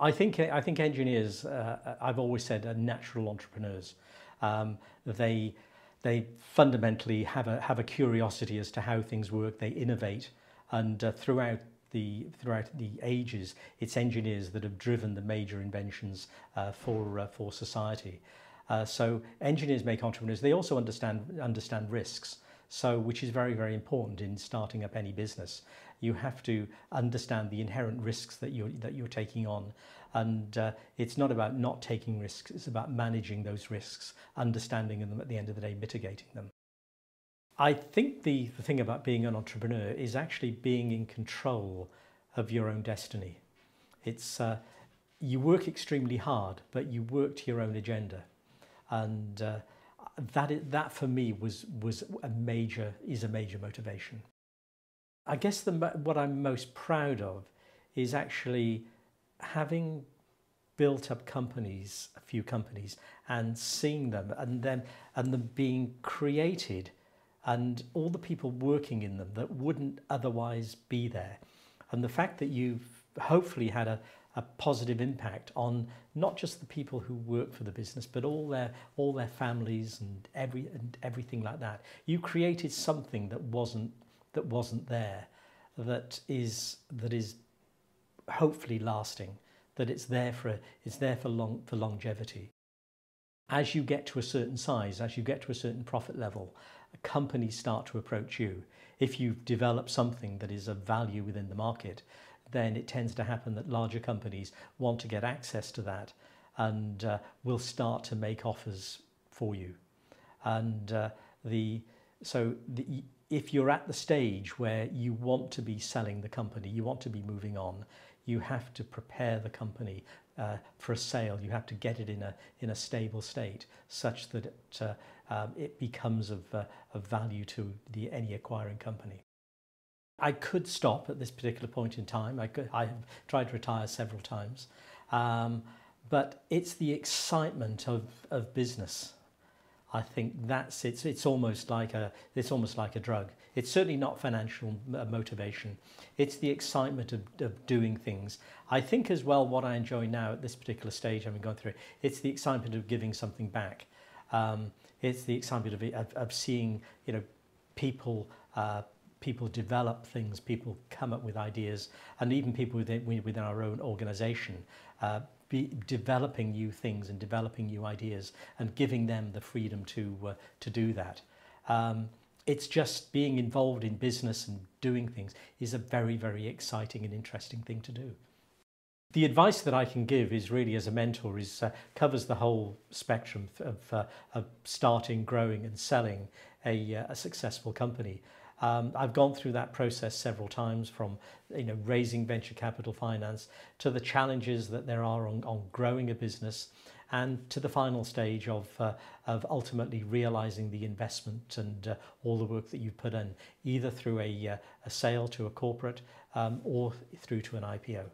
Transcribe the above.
I think I think engineers. Uh, I've always said are natural entrepreneurs. Um, they they fundamentally have a have a curiosity as to how things work. They innovate, and uh, throughout the throughout the ages, it's engineers that have driven the major inventions uh, for uh, for society. Uh, so engineers make entrepreneurs. They also understand understand risks. So which is very very important in starting up any business. You have to understand the inherent risks that you're that you're taking on, and uh, it's not about not taking risks. It's about managing those risks, understanding them at the end of the day, mitigating them. I think the, the thing about being an entrepreneur is actually being in control of your own destiny. It's uh, you work extremely hard, but you work to your own agenda, and uh, that that for me was was a major is a major motivation. I guess the what I'm most proud of is actually having built up companies, a few companies, and seeing them, and then and them being created and all the people working in them that wouldn't otherwise be there. And the fact that you've hopefully had a, a positive impact on not just the people who work for the business, but all their all their families and every and everything like that. You created something that wasn't that wasn't there, that is that is hopefully lasting, that it's there for it's there for long for longevity. As you get to a certain size, as you get to a certain profit level, companies start to approach you. If you've developed something that is of value within the market, then it tends to happen that larger companies want to get access to that and uh, will start to make offers for you. And uh, the so the, if you're at the stage where you want to be selling the company, you want to be moving on, you have to prepare the company uh, for a sale. You have to get it in a in a stable state such that it, uh, um, it becomes of, uh, of value to the any acquiring company. I could stop at this particular point in time. I could I have tried to retire several times, um, but it's the excitement of of business I think that's it's it's almost like a it's almost like a drug. It's certainly not financial uh, motivation. It's the excitement of, of doing things. I think as well what I enjoy now at this particular stage, having gone through it, it's the excitement of giving something back. Um, it's the excitement of, of, of seeing you know people uh, people develop things, people come up with ideas, and even people within, within our own organisation uh, be developing new things and developing new ideas and giving them the freedom to uh, to do that. Um, it's just being involved in business and doing things is a very very exciting and interesting thing to do. The advice that I can give is really as a mentor is uh, covers the whole spectrum of, uh, of starting, growing and selling a, uh, a successful company. Um, I've gone through that process several times from you know, raising venture capital finance to the challenges that there are on, on growing a business and to the final stage of, uh, of ultimately realizing the investment and uh, all the work that you've put in, either through a, uh, a sale to a corporate um, or through to an IPO.